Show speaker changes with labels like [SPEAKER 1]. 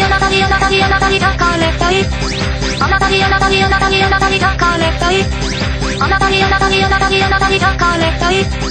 [SPEAKER 1] にあなたにあなたに抱かれたいあなたにあなたにあなたにあなたに抱かれたいあなたにあなたにあなたにあなたに抱かれたい